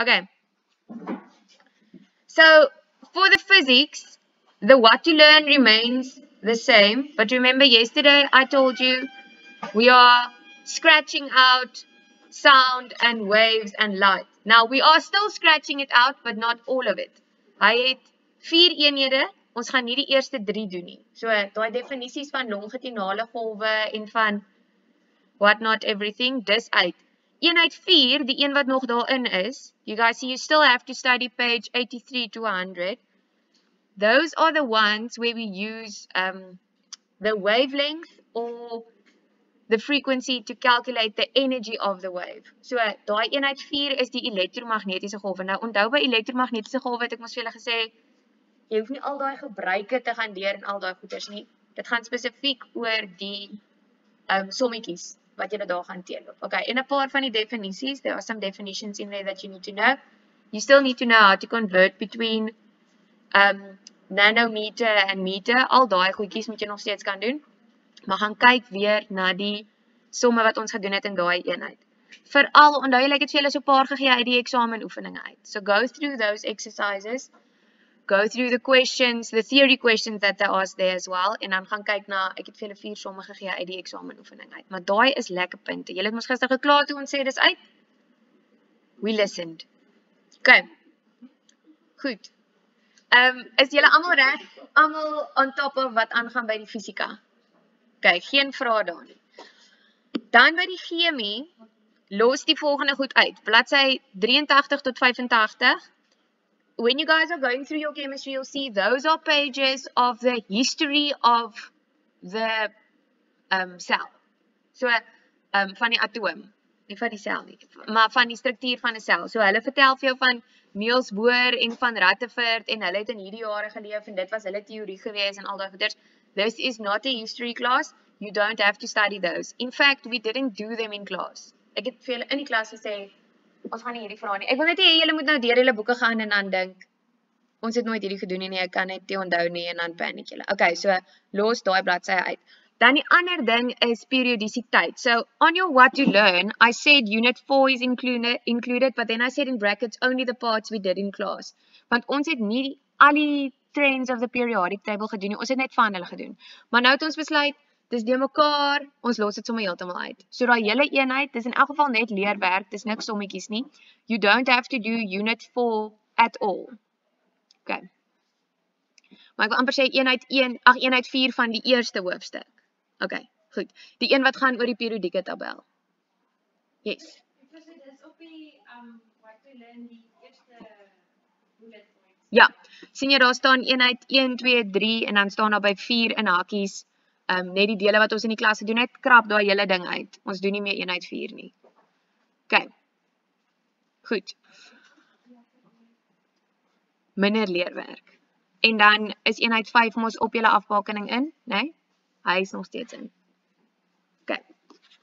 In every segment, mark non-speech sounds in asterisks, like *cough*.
Okay. So for the physics, the what to learn remains the same. But remember yesterday I told you we are scratching out sound and waves and light. Now we are still scratching it out, but not all of it. Hy het 4 eenhede. Ons gaan nie die eerste 3 doen nie. So daai definisies van longitudinale golwe en van what not everything dis uit. Eenheid 4, die een wat nog daarin is. You guys see you still have to study page 83 to 100. Those are the ones where we use um the wavelength or the frequency to calculate the energy of the wave. So daai eenheid 4 is die elektromagnetiese golwe. Nou onthou by elektromagnetiese golwe het ek mos vir julle gesê jy hoef nie al daai gebruike te gaan leer en al daai goeders nie. Dit gaan spesifiek oor die um sommetjies wat jy daar gaan teeloop. Okay, en 'n paar van die definisies, there are some definitions in there that you need to know. You still need to know how to convert between um nanometer and meter. Al daai goedjies moet jy nog steeds kan doen. Maar gaan kyk weer na die somme wat ons gedoen het in daai eenheid. Veral onthou jy, ek het vir julle so 'n paar gegee uit die eksamenoefeninge uit. So go through those exercises. Go through the questions, the theory questions that they asked there as well en dan gaan kyk na ek het vir julle vier somme gegee uit die eksamenoefening uit. Maar daai is lekker punte. Julle het mos gister geklaar toe ons sê dis uit. We listened. Okay. Goed. Ehm um, is julle almal reg? Almal on top of wat aangaan by die fisika? OK, geen vrae daar nie. Dan by die chemie los die volgende goed uit. Bladsy 83 tot 85. When you guys are going through your chemistry, you'll see those are pages of the history of the um cell. So um van die atoom, nie van die sel nie, maar van die struktuur van 'n sel. So hulle vertel vir jou van Niels Bohr en van Rutherford en hulle het in hierdie jare geleef en dit was hulle teorie gewees en al daai goeders. This is not a history class. You don't have to study those. In fact, we didn't do them in class. Ek het vir julle in die klas gesê ons gaan nie hierdie vra nie. Ek wil net hê julle moet nou deur julle boeke gaan en dan dink ons het nooit hierdie gedoen nie. Ek kan net nie onthou nie en dan paniek julle. Okay, so los daai bladsy uit. Dan die ander ding is periodisiteit. So on your what to learn, I said unit 4 is included included, but then I said in brackets only the parts we did in class. Want ons het nie al die trends of the periodic table gedoen nie. Ons het net van hulle gedoen. Maar nou het ons besluit dis de mekaar, ons los dit sommer heeltemal uit. So daai hele eenheid, dis in elk geval net leerwerk, dis niks sommetjies nie. You don't have to do unit 4 at all. OK. Maar ek wil amper sê eenheid 1, ag eenheid 4 van die eerste hoofstuk. OK, goed. Die een wat gaan oor die periodieke tabel. Yes. Ek sê dis op die um what to learn die eerste bullet Ja, sien jy daar staan eenheid 1 2 3 en dan staan daar by 4 in hakkies um net die dele wat ons in die klas gedoen het, krap daai hele ding uit. Ons doen nie meer eenheid 4 nie. OK. Goed. Minder leerwerk. En dan is eenheid 5 mos op julle afbakening in, né? Nee? Hy is nog steeds in. OK.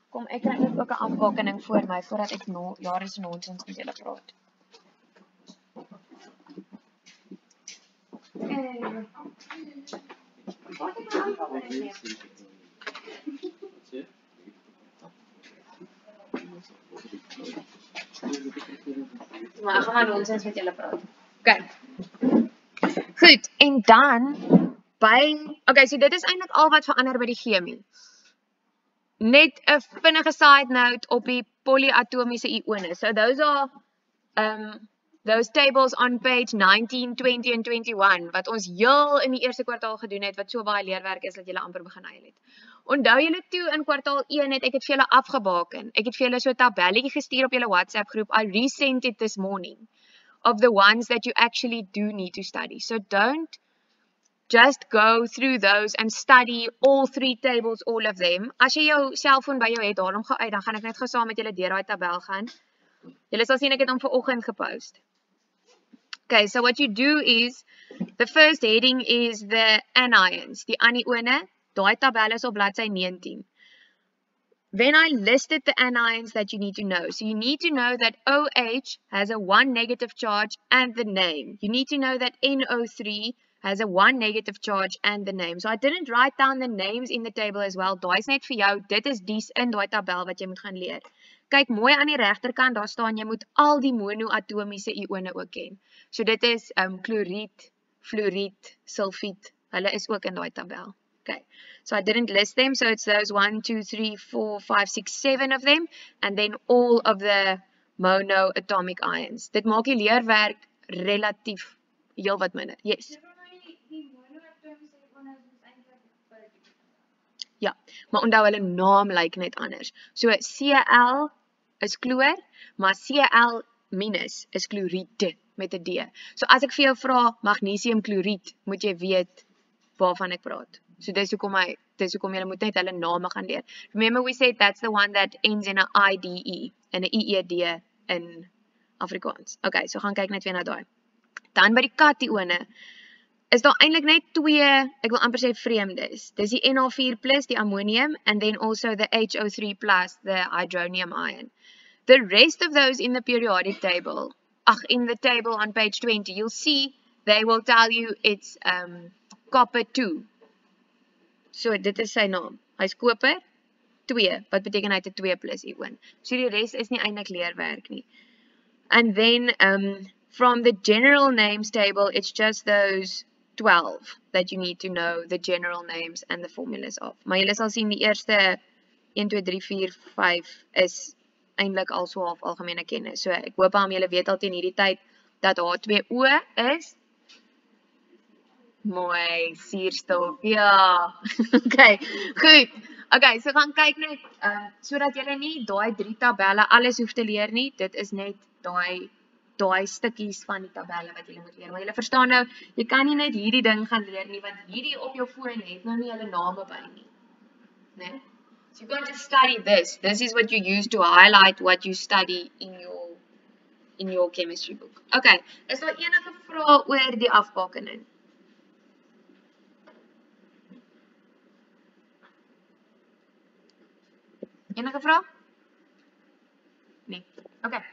Kom ek kry net ook 'n afbakening voor my voordat ek nou jare se nonsens met julle praat. Maar ek gaan nonsens met julle praat. OK. Goed, en dan by Okay, so dit is eintlik al wat verander by die chemie. Net 'n vinnige side note op die polyatomiese ione. So those are um those tables on page 19, 20 and 21 wat ons heel in die eerste kwartaal gedoen het wat so baie leerwerk is dat jy amper begin huil het. Onthou julle toe in kwartaal 1 het ek dit vir julle afgebaken. Ek het vir julle so 'n tabelletjie gestuur op julle WhatsApp groep. I resent it this morning of the ones that you actually do need to study. So don't just go through those and study all three tables all of them. As jy jou selfoon by jou het, haal hom gou uit, dan gaan ek net gou saam met julle deur daai tabel gaan. Julle sal sien ek het hom ver oggend gepost. Okay, so what you do is the first heading is the anions, die anione. Daai tabel is op bladsy 19. Then I listed the anions that you need to know. So you need to know that OH has a 1 negative charge and the name. You need to know that NO3 has a 1 negative charge and the name. So I didn't write down the names in the table as well. Daai is net vir jou. Dit is dies in daai tabel wat jy moet gaan leer. Kyk mooi aan die regterkant, daar staan jy moet al die monoatomiese ione ook ken. So dit is um kloried, fluoried, sulfiet. Hulle is ook in daai tabel. Okay. So I didn't list them. So it's those one, two, three, four, five, six, seven of them, and then all of the monoatomic ions. Dit maak die leerwerk relatief heelwat minder. Yes. Nou Ja, maar onthou hulle naam lyk net anders. So Cl is kloor, maar Cl- is kloried met 'n D. So as ek vir jou vra magnesiumkloried, moet jy weet waarvan ek praat. So dis hoekom hy dis hoekom jy moet net hulle name gaan leer. Remember we said that's the one that ends in a IDE en 'n EED in Afrikaans. Okay, so gaan kyk net weer na daai. Dan by die katione is daar eintlik net twee, ek wil amper sê vreemdes. Dis die NH4+ die ammonium and then also the HO3+ the hydronium ion. The rest of those in the periodic table, ag in the table on page 20, you'll see they will tell you it's um copper 2. So dit is sy naam. Hy's koper 2 wat beteken hy het 'n 2 plus ion. So die res is nie eintlik leerwerk nie. And then um from the general names table it's just those 12 that you need to know the general names and the formulas of. Maar julle sal sien die eerste 1 2 3 4 5 is eintlik al so half algemene kennis. So ek hoop hom julle weet al teen hierdie tyd dat H2O is mooi suurstof. Ja. *laughs* okay, goed. Okay, so gaan kyk net uh sodat julle nie daai drie tabelle alles hoef te leer nie. Dit is net daai daai stukkies van die tabelle wat julle moet leer. Maar julle verstaan nou, jy kan nie net hierdie ding gaan leer nie want hierdie op jou foon het nou nie hulle name by nie. Né? Nee? So you can't just study this. This is what you use to highlight what you study in your in your chemistry book. Okay, is daar enige vrae oor die afbakening? Enige vrae? Nee. Okay.